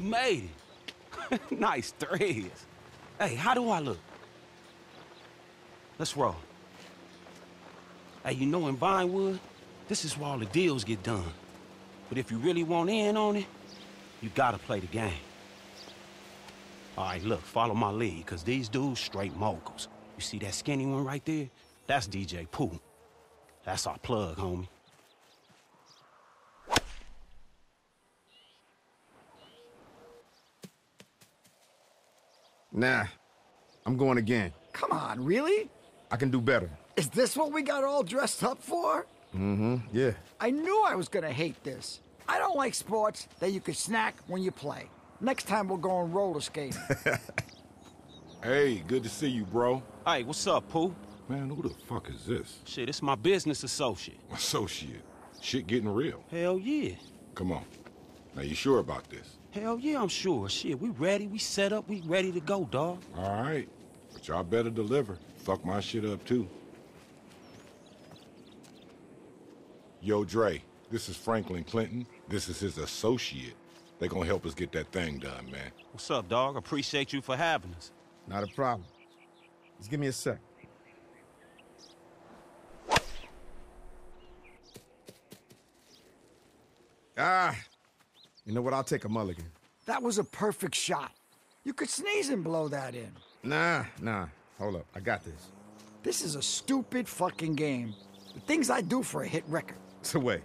made it. nice threads. Hey, how do I look? Let's roll. Hey, you know in Vinewood, this is where all the deals get done. But if you really want in on it, you gotta play the game. All right, look, follow my lead, because these dudes straight moguls. You see that skinny one right there? That's DJ Pooh. That's our plug, homie. Nah, I'm going again. Come on, really? I can do better. Is this what we got all dressed up for? Mm-hmm, yeah. I knew I was gonna hate this. I don't like sports that you can snack when you play. Next time we'll go on roller skating. Hey, good to see you, bro. Hey, what's up, Pooh? Man, who the fuck is this? Shit, it's my business associate. Associate. Shit getting real. Hell yeah. Come on. Now, you sure about this? Hell yeah, I'm sure. Shit, we ready, we set up, we ready to go, dog. All right. But y'all better deliver. Fuck my shit up, too. Yo, Dre, this is Franklin Clinton. This is his associate. They gonna help us get that thing done, man. What's up, dog? Appreciate you for having us. Not a problem. Just give me a sec. Ah, you know what? I'll take a mulligan. that was a perfect shot. You could sneeze and blow that in. Nah, nah. Hold up. I got this. This is a stupid fucking game. The things I do for a hit record. So wait.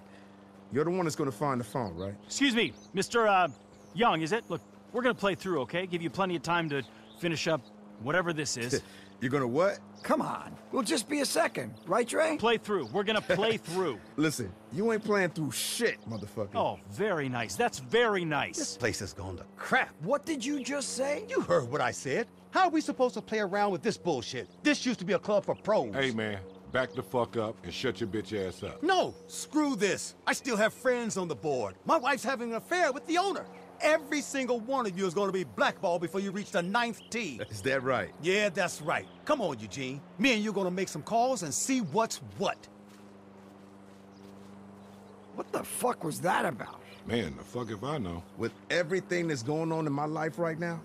You're the one that's gonna find the phone, right? Excuse me, Mr. Uh, Young, is it? Look, we're gonna play through, okay? Give you plenty of time to finish up whatever this is. You're gonna what? Come on, we'll just be a second, right, Dre? play through. We're gonna play through. Listen, you ain't playing through shit, motherfucker. Oh, very nice. That's very nice. This place is going to crap. What did you just say? You heard what I said. How are we supposed to play around with this bullshit? This used to be a club for pros. Hey, man, back the fuck up and shut your bitch ass up. No, screw this. I still have friends on the board. My wife's having an affair with the owner. Every single one of you is going to be blackballed before you reach the ninth tee. Is that right? Yeah, that's right. Come on, Eugene. Me and you are going to make some calls and see what's what. What the fuck was that about? Man, the fuck if I know. With everything that's going on in my life right now,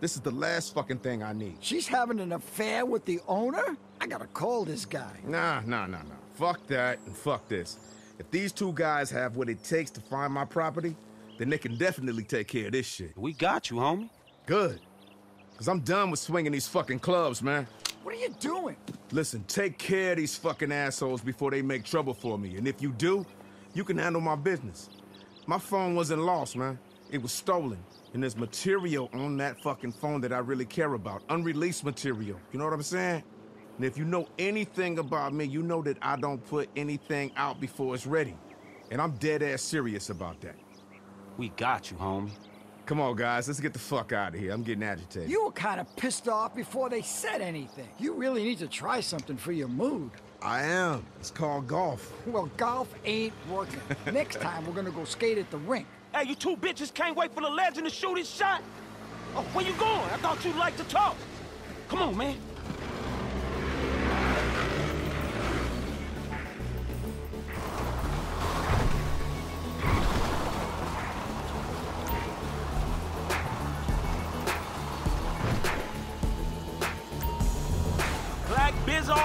this is the last fucking thing I need. She's having an affair with the owner? I gotta call this guy. Nah, nah, nah, nah. Fuck that and fuck this. If these two guys have what it takes to find my property, then they can definitely take care of this shit. We got you, homie. Good. Cause I'm done with swinging these fucking clubs, man. What are you doing? Listen, take care of these fucking assholes before they make trouble for me. And if you do, you can handle my business. My phone wasn't lost, man. It was stolen. And there's material on that fucking phone that I really care about. Unreleased material. You know what I'm saying? And if you know anything about me, you know that I don't put anything out before it's ready. And I'm dead ass serious about that. We got you, homie. Come on, guys, let's get the fuck out of here. I'm getting agitated. You were kind of pissed off before they said anything. You really need to try something for your mood. I am. It's called golf. Well, golf ain't working. Next time, we're gonna go skate at the rink. Hey, you two bitches can't wait for the legend to shoot his shot? Oh, where you going? I thought you'd like to talk. Come on, man.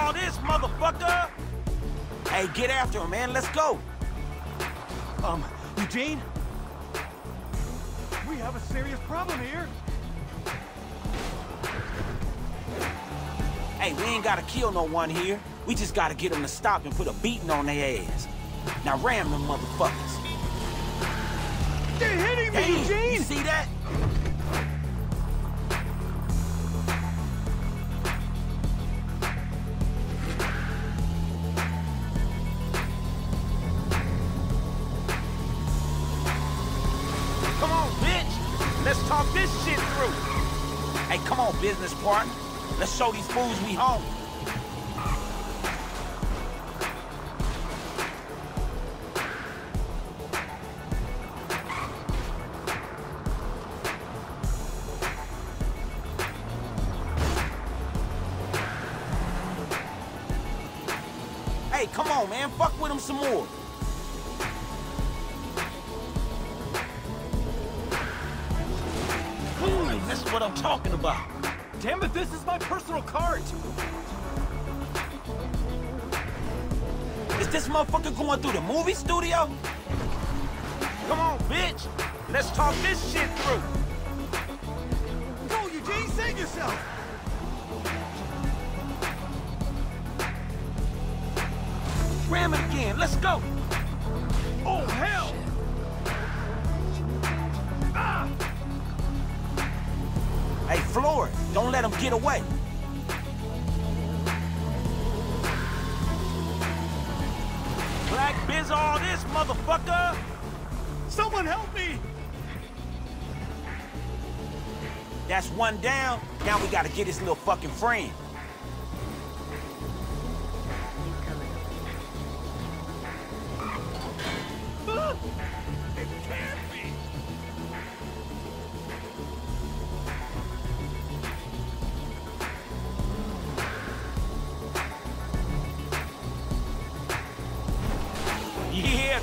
All this, motherfucker! Hey, get after him, man. Let's go. Um, Eugene? We have a serious problem here. Hey, we ain't gotta kill no one here. We just gotta get them to stop and put a beating on their ass. Now ram them motherfuckers. Business partner. Let's show these fools we home. Hey, come on, man. Fuck with them some more. This is what I'm talking about. Damn it, this is my personal cart! Is this motherfucker going through the movie studio? Come on, bitch. Let's talk this shit through. Go, Eugene, save yourself! Ram it again. Let's go. Oh, hell! Ah! Hey, floor it. Don't let him get away. Black biz all this, motherfucker. Someone help me! That's one down. Now we gotta get his little fucking friend.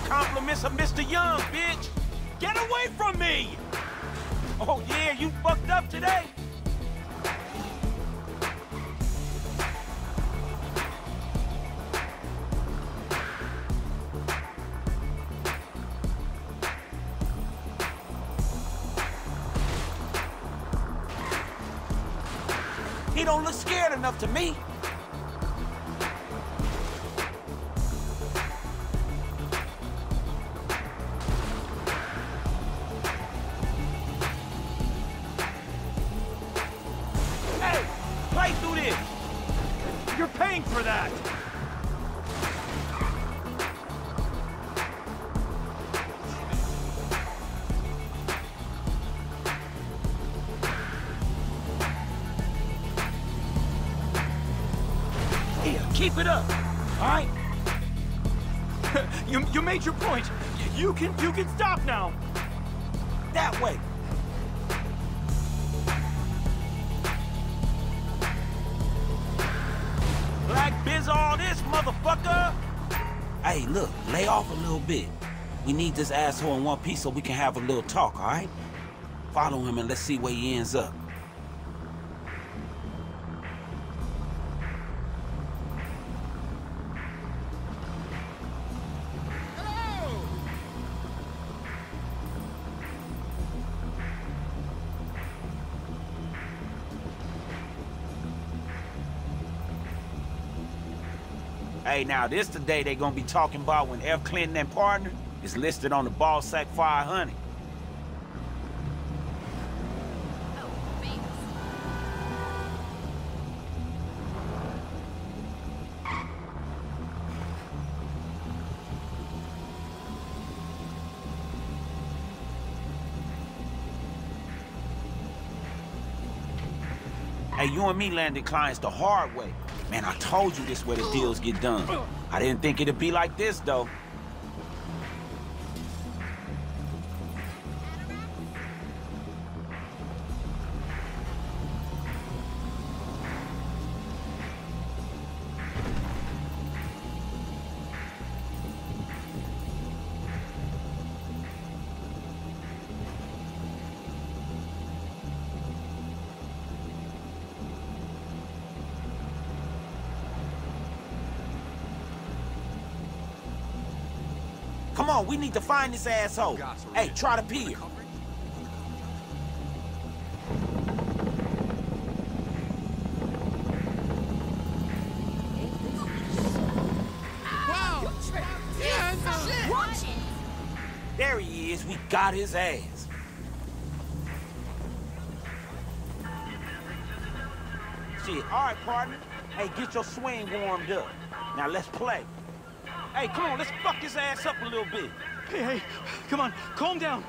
Compliments of Mr. Young, bitch. Get away from me! Oh yeah, you fucked up today? He don't look scared enough to me. Keep it up. All right? You, you made your point! You can, you can stop now! That way. Black biz all this, motherfucker! Hey, look, lay off a little bit. We need this asshole in one piece so we can have a little talk, all right? Follow him and let's see where he ends up. Hey, now this the day they gonna be talking about when F. Clinton and partner is listed on the ball sack 500. Hey, you and me landed clients the hard way. Man, I told you this where the deals get done. I didn't think it'd be like this, though. Come on, we need to find this asshole. Hey, try to pier. There he is. We got his ass. Shit, all right, partner. Hey, get your swing warmed up. Now let's play. Hey, come on, let's fuck his ass up a little bit. Hey, hey, come on, calm down.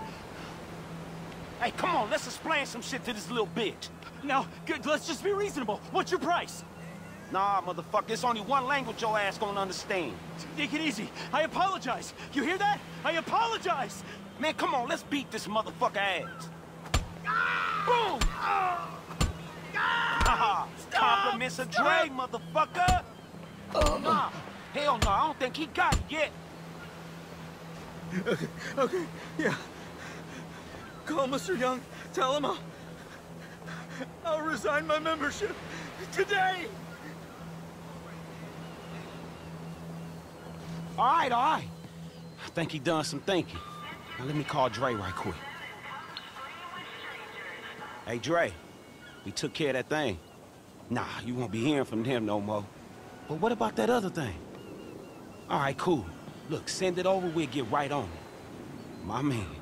Hey, come on, let's explain some shit to this little bitch. Now, good, let's just be reasonable. What's your price? Nah, motherfucker, it's only one language your ass gonna understand. Take it easy. I apologize. You hear that? I apologize. Man, come on, let's beat this motherfucker ass. Boom! Compliments of Dre, motherfucker! Oh. Nah, hell no, I don't think he got it yet. Okay, yeah. Call Mr. Young. Tell him I'll... resign my membership. Today! All right, all right. I think he done some thinking. Now let me call Dre right quick. Hey, Dre, we took care of that thing. Nah, you won't be hearing from him no more. But what about that other thing? All right, cool. Look, send it over, we'll get right on it. My man.